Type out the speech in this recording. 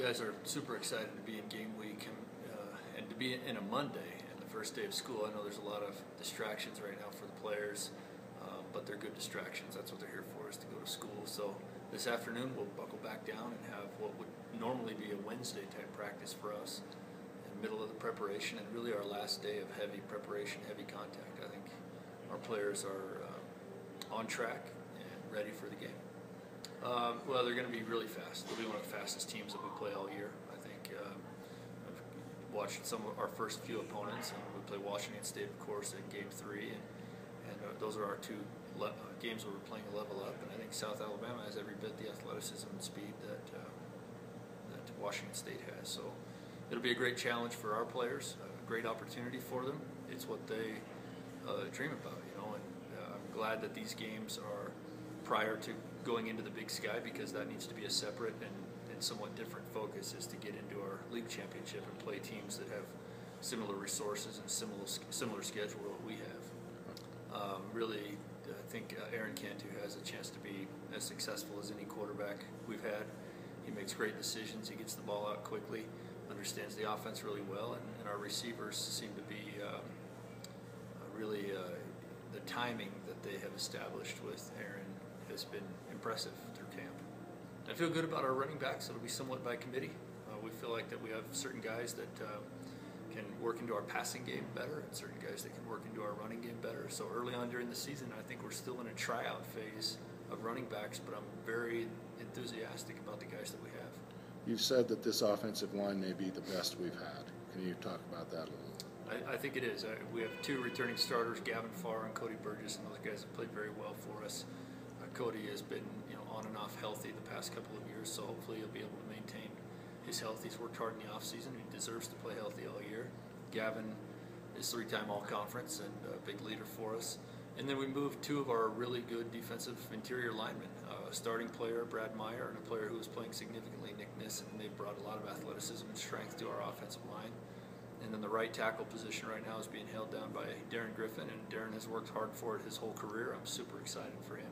guys are super excited to be in game week and, uh, and to be in a Monday and the first day of school. I know there's a lot of distractions right now for the players, uh, but they're good distractions. That's what they're here for, is to go to school. So this afternoon we'll buckle back down and have what would normally be a Wednesday type practice for us in the middle of the preparation and really our last day of heavy preparation, heavy contact. I think our players are uh, on track and ready for the game. Um, well, they're going to be really fast. They'll be one of the fastest teams that we play all year. I think um, I've watched some of our first few opponents, and we play Washington State, of course, in Game Three, and, and uh, those are our two le- uh, games where we're playing a level up. And I think South Alabama has every bit the athleticism and speed that uh, that Washington State has. So it'll be a great challenge for our players, a great opportunity for them. It's what they uh, dream about, you know. And uh, I'm glad that these games are prior to going into the Big Sky because that needs to be a separate and, and somewhat different focus is to get into our league championship and play teams that have similar resources and similar similar schedule that we have. Um, really, I think uh, Aaron Cantu has a chance to be as successful as any quarterback we've had. He makes great decisions. He gets the ball out quickly, understands the offense really well, and, and our receivers seem to be um, really uh, the timing that they have established with Aaron has been impressive through camp. I feel good about our running backs. It'll be somewhat by committee. Uh, we feel like that we have certain guys that uh, can work into our passing game better, and certain guys that can work into our running game better. So early on during the season, I think we're still in a tryout phase of running backs, but I'm very enthusiastic about the guys that we have. You've said that this offensive line may be the best we've had. Can you talk about that a little? I, I think it is. I, we have two returning starters, Gavin Farr and Cody Burgess, and those guys have played very well for us. Cody has been, you know, on and off healthy the past couple of years, so hopefully he'll be able to maintain his health. He's worked hard in the offseason. He deserves to play healthy all year. Gavin is three-time All-Conference and a big leader for us. And then we moved two of our really good defensive interior linemen, uh, a starting player, Brad Meyer, and a player who was playing significantly, Nick Nissen. They brought a lot of athleticism and strength to our offensive line. And then the right tackle position right now is being held down by Darren Griffin, and Darren has worked hard for it his whole career. I'm super excited for him.